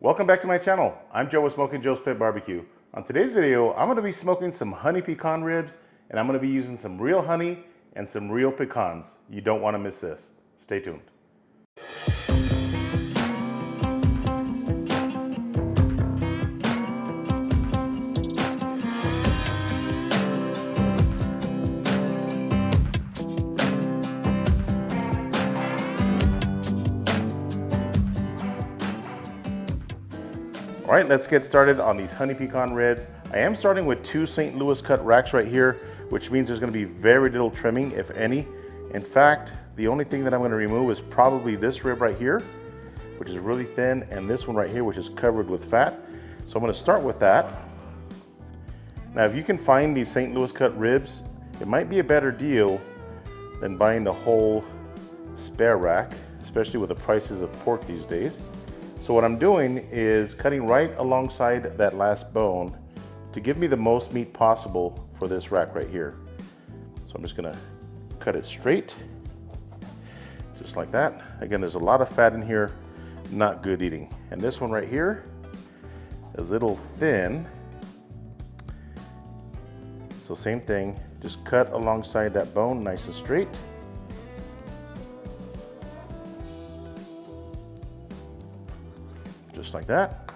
Welcome back to my channel. I'm Joe with Smokin' Joe's Pit Barbecue. On today's video, I'm gonna be smoking some honey pecan ribs and I'm gonna be using some real honey and some real pecans. You don't wanna miss this. Stay tuned. All right, let's get started on these honey pecan ribs. I am starting with two St. Louis cut racks right here, which means there's gonna be very little trimming, if any. In fact, the only thing that I'm gonna remove is probably this rib right here, which is really thin, and this one right here, which is covered with fat. So I'm gonna start with that. Now, if you can find these St. Louis cut ribs, it might be a better deal than buying the whole spare rack, especially with the prices of pork these days. So what I'm doing is cutting right alongside that last bone to give me the most meat possible for this rack right here. So I'm just gonna cut it straight, just like that. Again, there's a lot of fat in here, not good eating. And this one right here is a little thin. So same thing, just cut alongside that bone nice and straight. Just like that.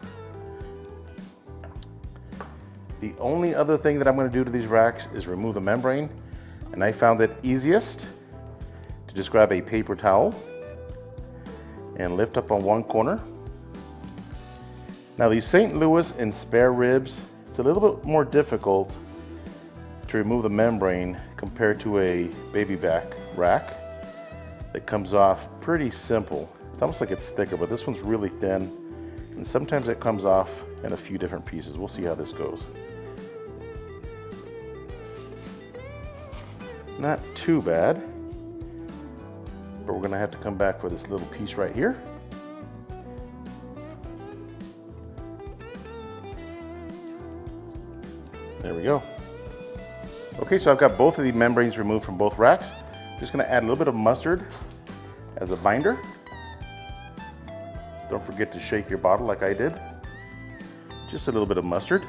The only other thing that I'm gonna do to these racks is remove the membrane, and I found it easiest to just grab a paper towel and lift up on one corner. Now these St. Louis and spare ribs, it's a little bit more difficult to remove the membrane compared to a baby back rack that comes off pretty simple. It's almost like it's thicker, but this one's really thin and sometimes it comes off in a few different pieces. We'll see how this goes. Not too bad, but we're gonna have to come back for this little piece right here. There we go. Okay, so I've got both of the membranes removed from both racks. Just gonna add a little bit of mustard as a binder. Don't forget to shake your bottle like I did. Just a little bit of mustard.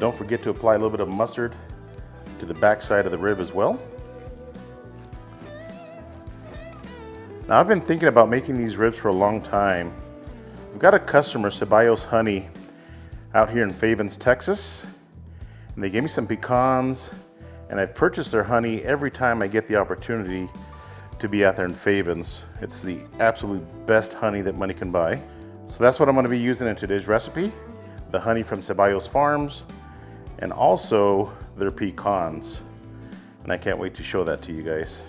Don't forget to apply a little bit of mustard to the back side of the rib as well. Now I've been thinking about making these ribs for a long time. I've got a customer, Ceballos Honey, out here in Fabens, Texas. And they gave me some pecans and I've purchased their honey every time I get the opportunity to be out there in Fabens. It's the absolute best honey that money can buy. So that's what I'm gonna be using in today's recipe. The honey from Ceballos Farms and also their pecans. And I can't wait to show that to you guys.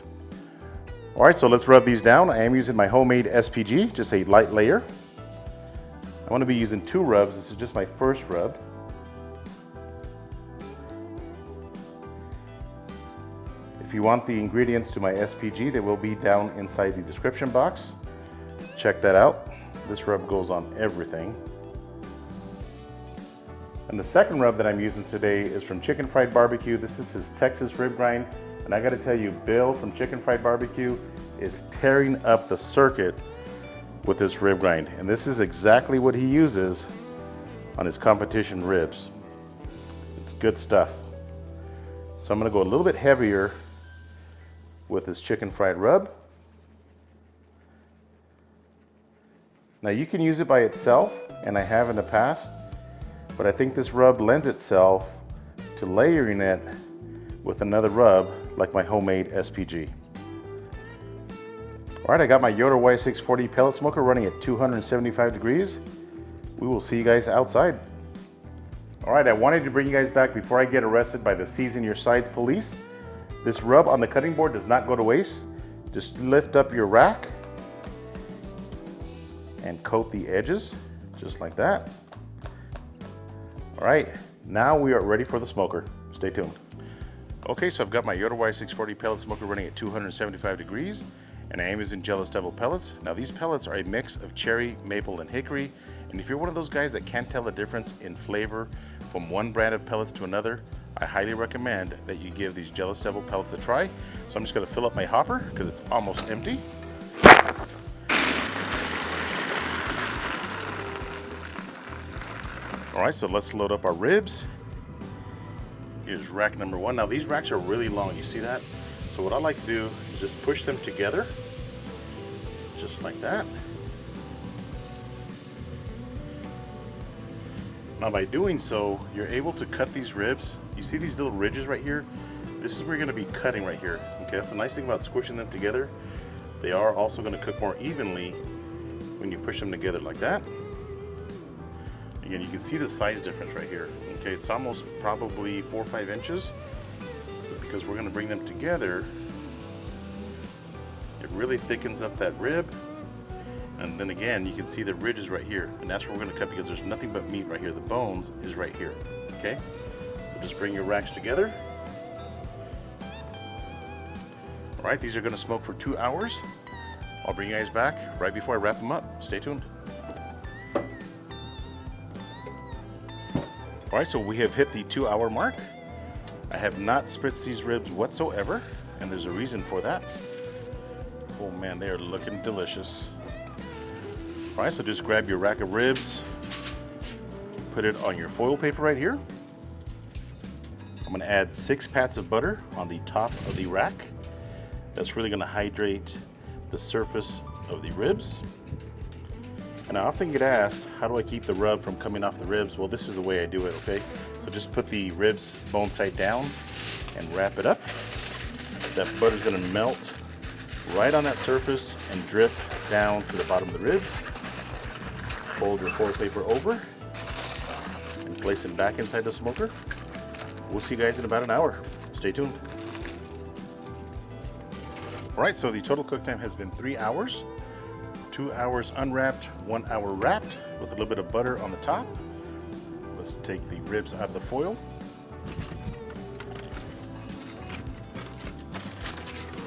All right, so let's rub these down. I am using my homemade SPG, just a light layer. I wanna be using two rubs. This is just my first rub. If you want the ingredients to my SPG, they will be down inside the description box. Check that out. This rub goes on everything. And the second rub that I'm using today is from Chicken Fried Barbecue. This is his Texas rib grind. And I gotta tell you, Bill from Chicken Fried Barbecue is tearing up the circuit with this rib grind. And this is exactly what he uses on his competition ribs. It's good stuff. So I'm gonna go a little bit heavier with this chicken fried rub. Now you can use it by itself, and I have in the past, but I think this rub lends itself to layering it with another rub like my homemade SPG. All right, I got my Yoder Y640 pellet smoker running at 275 degrees. We will see you guys outside. All right, I wanted to bring you guys back before I get arrested by the Season Your Sides police. This rub on the cutting board does not go to waste. Just lift up your rack and coat the edges just like that. All right, now we are ready for the smoker. Stay tuned. Okay, so I've got my Yoder Y640 pellet smoker running at 275 degrees and I am using Jealous Devil pellets. Now these pellets are a mix of cherry, maple, and hickory. And if you're one of those guys that can't tell the difference in flavor from one brand of pellets to another, I highly recommend that you give these Jealous Devil pellets a try. So I'm just gonna fill up my hopper because it's almost empty. All right, so let's load up our ribs. Here's rack number one. Now these racks are really long, you see that? So what I like to do is just push them together, just like that. Now by doing so, you're able to cut these ribs. You see these little ridges right here? This is where you're gonna be cutting right here. Okay, that's the nice thing about squishing them together. They are also gonna cook more evenly when you push them together like that. Again, you can see the size difference right here. Okay, it's almost probably four or five inches. Because we're gonna bring them together, it really thickens up that rib and then again, you can see the ridges right here. And that's where we're gonna cut because there's nothing but meat right here. The bones is right here, okay? So just bring your racks together. All right, these are gonna smoke for two hours. I'll bring you guys back right before I wrap them up. Stay tuned. All right, so we have hit the two hour mark. I have not spritzed these ribs whatsoever, and there's a reason for that. Oh man, they are looking delicious. All right, so just grab your rack of ribs, put it on your foil paper right here. I'm gonna add six pats of butter on the top of the rack. That's really gonna hydrate the surface of the ribs. And I often get asked, how do I keep the rub from coming off the ribs? Well, this is the way I do it, okay? So just put the ribs bone side down and wrap it up. That butter's gonna melt right on that surface and drip down to the bottom of the ribs fold your foil paper over and place it back inside the smoker. We'll see you guys in about an hour. Stay tuned. All right, so the total cook time has been three hours. Two hours unwrapped, one hour wrapped with a little bit of butter on the top. Let's take the ribs out of the foil.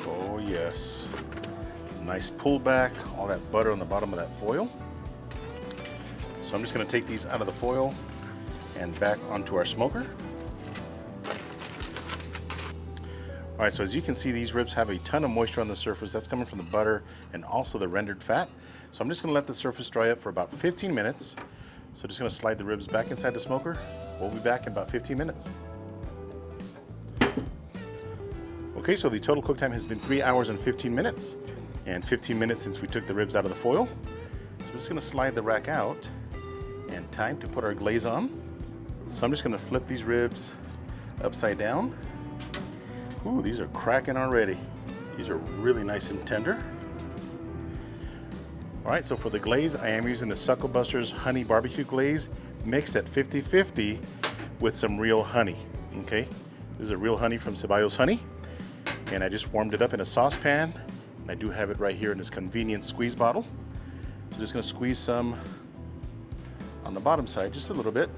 Oh yes, nice pullback, all that butter on the bottom of that foil. So I'm just going to take these out of the foil and back onto our smoker. All right, so as you can see, these ribs have a ton of moisture on the surface. That's coming from the butter and also the rendered fat. So I'm just gonna let the surface dry up for about 15 minutes. So just gonna slide the ribs back inside the smoker. We'll be back in about 15 minutes. Okay, so the total cook time has been three hours and 15 minutes and 15 minutes since we took the ribs out of the foil. So I'm just gonna slide the rack out time to put our glaze on. So I'm just gonna flip these ribs upside down. Ooh, these are cracking already. These are really nice and tender. All right, so for the glaze, I am using the Sucklebusters Honey Barbecue Glaze mixed at 50-50 with some real honey, okay? This is a real honey from Ceballos Honey. And I just warmed it up in a saucepan. I do have it right here in this convenient squeeze bottle. So just gonna squeeze some on the bottom side just a little bit.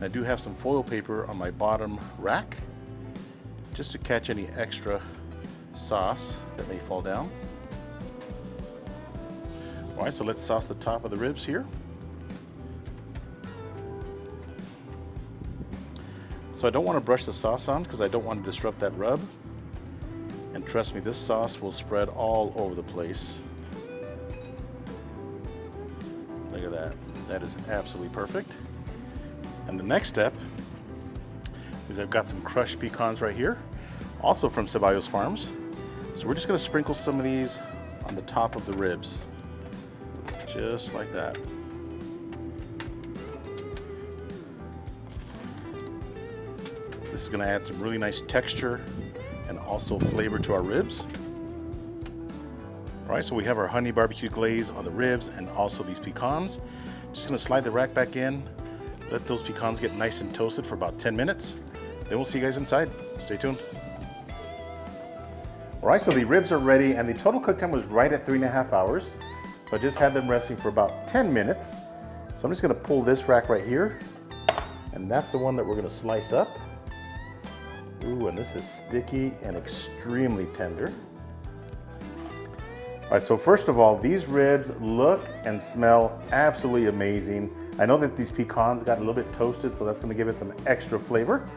I do have some foil paper on my bottom rack just to catch any extra sauce that may fall down. All right, so let's sauce the top of the ribs here. So I don't want to brush the sauce on because I don't want to disrupt that rub. And trust me, this sauce will spread all over the place. That. Is absolutely perfect. And the next step is I've got some crushed pecans right here, also from Ceballos Farms. So we're just gonna sprinkle some of these on the top of the ribs, just like that. This is gonna add some really nice texture and also flavor to our ribs. All right, so we have our honey barbecue glaze on the ribs and also these pecans. Just gonna slide the rack back in, let those pecans get nice and toasted for about 10 minutes. Then we'll see you guys inside. Stay tuned. All right, so the ribs are ready and the total cook time was right at three and a half hours. So I just had them resting for about 10 minutes. So I'm just gonna pull this rack right here and that's the one that we're gonna slice up. Ooh, and this is sticky and extremely tender. All right, so first of all, these ribs look and smell absolutely amazing. I know that these pecans got a little bit toasted, so that's gonna give it some extra flavor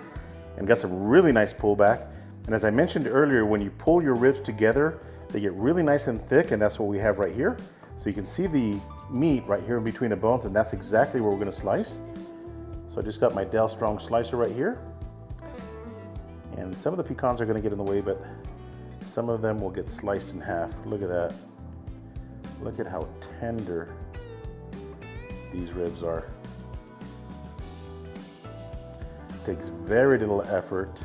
and got some really nice pullback. And as I mentioned earlier, when you pull your ribs together, they get really nice and thick, and that's what we have right here. So you can see the meat right here in between the bones, and that's exactly where we're gonna slice. So I just got my Dalstrong slicer right here. And some of the pecans are gonna get in the way, but some of them will get sliced in half. Look at that. Look at how tender these ribs are. It takes very little effort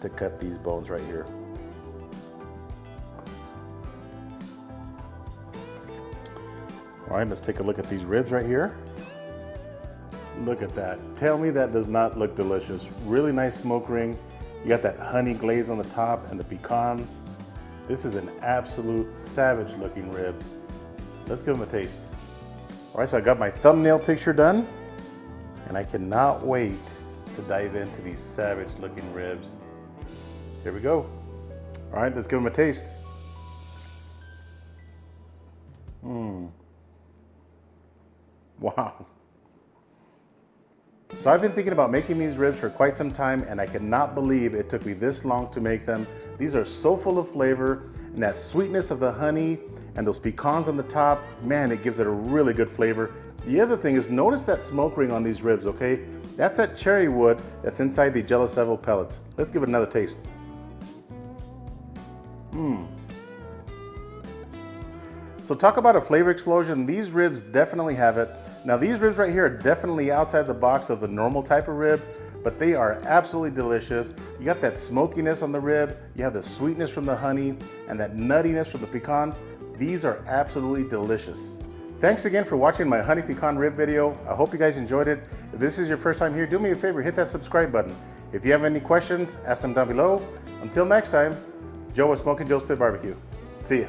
to cut these bones right here. All right, let's take a look at these ribs right here. Look at that. Tell me that does not look delicious. Really nice smoke ring. You got that honey glaze on the top and the pecans. This is an absolute savage looking rib. Let's give them a taste. All right, so I got my thumbnail picture done and I cannot wait to dive into these savage looking ribs. Here we go. All right, let's give them a taste. Mmm. Wow. So I've been thinking about making these ribs for quite some time and I cannot believe it took me this long to make them. These are so full of flavor and that sweetness of the honey and those pecans on the top, man, it gives it a really good flavor. The other thing is notice that smoke ring on these ribs, okay? That's that cherry wood that's inside the Jealous Devil pellets. Let's give it another taste. Mmm. So talk about a flavor explosion. These ribs definitely have it. Now these ribs right here are definitely outside the box of the normal type of rib, but they are absolutely delicious. You got that smokiness on the rib, you have the sweetness from the honey, and that nuttiness from the pecans. These are absolutely delicious. Thanks again for watching my honey pecan rib video. I hope you guys enjoyed it. If this is your first time here, do me a favor, hit that subscribe button. If you have any questions, ask them down below. Until next time, Joe with Smokin' Joe's Pit Barbecue. See ya.